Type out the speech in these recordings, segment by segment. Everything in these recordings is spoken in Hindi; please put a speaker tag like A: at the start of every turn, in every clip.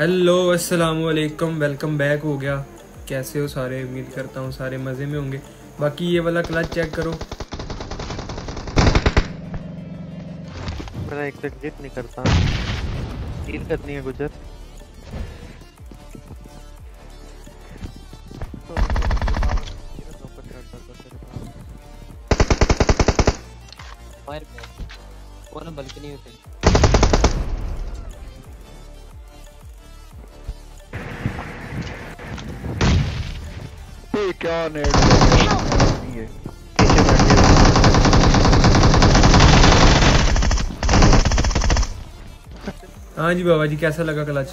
A: हेलो अस्सलाम वालेकुम वेलकम बैक हो गया। कैसे हो सारे? उम्मीद करता हूँ सारे मज़े में होंगे। बाकी ये वाला क्लच चेक करो।
B: मेरा एक एग्जिट नहीं करता। डील करनी है गुजर।
C: फायर पे वो ना
D: क्या नेट है
A: जी बाबा जी, कैसा लगा क्लच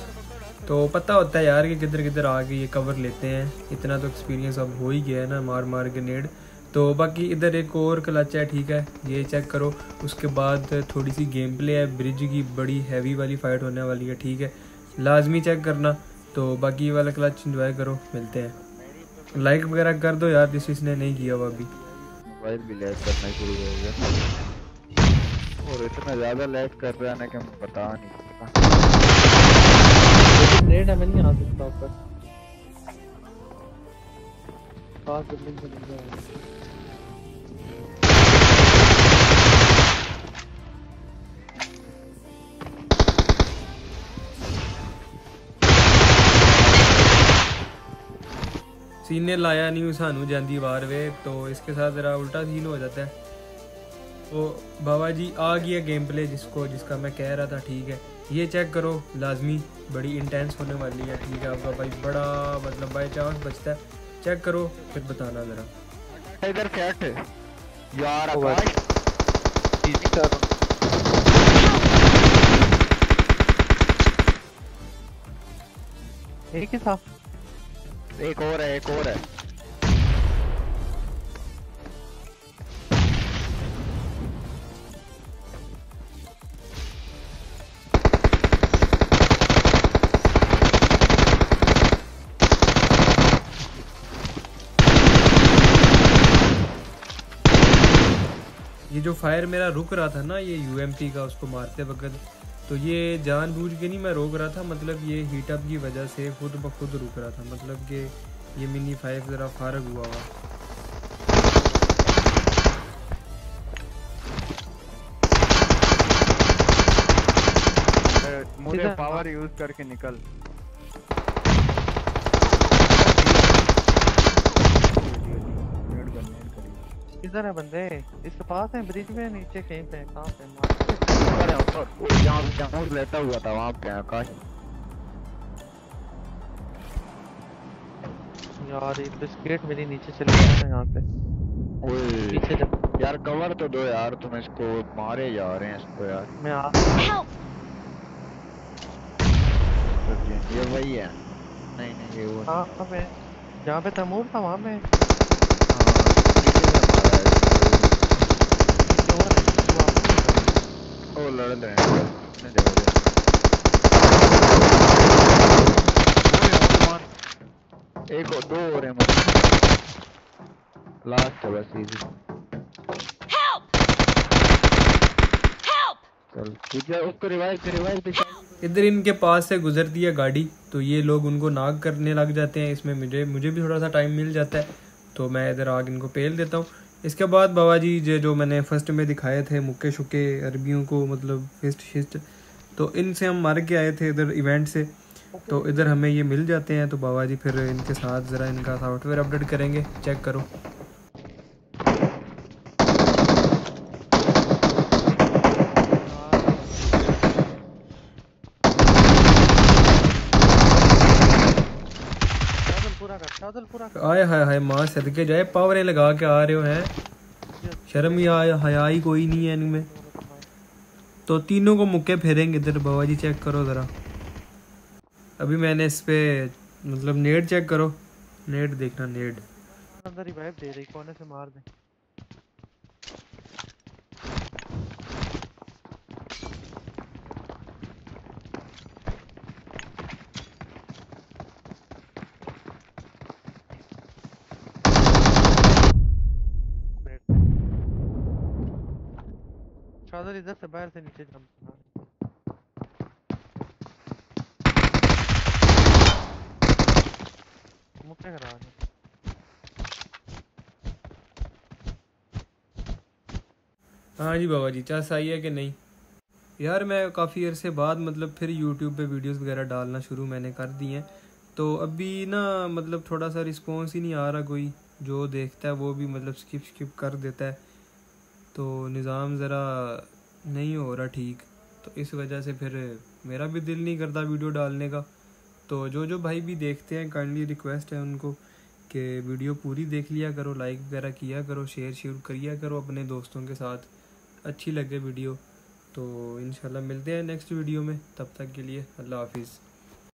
A: तो पता होता है यार कि किधर किधर आके ये कवर लेते हैं। इतना तो एक्सपीरियंस अब हो ही गया है ना मार मार के नेड। तो बाकी इधर एक और क्लच है, ठीक है, ये चेक करो। उसके बाद थोड़ी सी गेम प्ले है ब्रिज की बड़ी हैवी वाली फाइट होने वाली है, ठीक है। लाजमी चेक करना। तो बाकी ये वाला क्लच इंजॉय करो, मिलते हैं। लाइक वगैरह कर दो यार जिस इसने नहीं किया हुआ अभी।
D: मोबाइल भी लैग करना शुरू हो गया। और इतना ज़्यादा लैग कर रहा है ना कि मैं बता नहीं सकता।
C: लेकिन रेड है मैं नहीं आ सकता ऊपर।
A: सीन ने लाया नहीं सानू जाती बार वे तो इसके साथ ज़रा उल्टा सीन हो जाता है। तो बाबा जी आ गया गेम प्ले जिसको जिसका मैं कह रहा था ठीक है। ये चेक करो लाजमी बड़ी इंटेंस होने वाली है ठीक है आपका भाई बड़ा मतलब बाई चांस बचता है। चेक करो फिर बताना ज़रा।
D: इधर यार
B: एक ही था।
D: एक और है, एक और है।
A: ये जो फायर मेरा रुक रहा था ना, ये यूएमपी का, उसको मारते वक्त तो ये जानबूझ के नहीं मैं रोक रहा था मतलब ये हीटअप की वजह से खुद ब खुद रुक रहा था। मतलब कि ये मिनी फाइव ज़रा फारग हुआ हुआ।
D: मुझे पावर यूज़ करके निकल।
B: किधर है बंदे? इसके पास है ब्रिज में नीचे कहीं पे कहाँ पे? मार।
D: जहाँ जहाँ लेटा हुआ था वहाँ पे आकाश
B: यार ये बिस्किट मेरी नीचे चले गया है यहाँ पे।
D: ओए।
B: पीछे जा
D: यार कवर तो दो यार तुम इसको मारे जा रहे हैं इसको यार।
B: मैं आ
D: ये वही है। नहीं नहीं ये वो
B: हाँ पे जहाँ पे तैमूर था वहाँ पे
D: हाँ, पीछे से मारा है इसको।
B: पीछे और है, वो
D: लड़ रहे हैं। एक और दो और हैं मतलब लास्ट है बस इजी चल तुझे उसको रिवाइव कर रिवाइव पे
A: इधर इनके पास से गुजरती है गाड़ी तो ये लोग उनको नाग करने लग जाते हैं। इसमें मुझे मुझे भी थोड़ा सा टाइम मिल जाता है तो मैं इधर आग इनको पेल देता हूँ। इसके बाद बाबा जी जो जो मैंने फ़र्स्ट में दिखाए थे, मुक्के शुक्के, अरबियों को मतलब फिस्ट शिस्ट तो इनसे हम मार के आए थे इधर इवेंट से। तो इधर हमें ये मिल जाते हैं तो बाबा जी फिर इनके साथ ज़रा इनका सॉफ्टवेयर अपडेट करेंगे चेक करो। आए हाय हाय माँ सदके जाए पावरें लगा के आ रहे हो हैं। शर्म या हया ही कोई नहीं है इनमें। तो तीनों को मुक्के फेरेंगे इधर बाबा जी चेक करो ज़रा। अभी मैंने इस पे मतलब नेट चेक करो। नेट देखना नेट।
B: अंदर रिवाइव दे रही कोने से मार दे। शादर इधर से बाहर से नीचे जंप मुक्के करा
A: हाँ जी बाबा जी चाह सही है कि नहीं? यार मैं काफ़ी अरसे बाद मतलब फिर YouTube पे वीडियोस वगैरह डालना शुरू मैंने कर दी हैं। तो अभी ना मतलब थोड़ा सा रिस्पॉन्स ही नहीं आ रहा कोई। जो देखता है वो भी मतलब स्किप स्किप कर देता है। तो निज़ाम ज़रा नहीं हो रहा ठीक तो इस वजह से फिर मेरा भी दिल नहीं करता वीडियो डालने का। तो जो जो भाई भी देखते हैं काइंडली रिक्वेस्ट है उनको कि वीडियो पूरी देख लिया करो लाइक वगैरह किया करो शेयर शेयर करिया करो अपने दोस्तों के साथ। अच्छी लगे वीडियो तो इंशाल्लाह मिलते हैं नेक्स्ट वीडियो में, तब तक के लिए अल्लाह हाफिज़।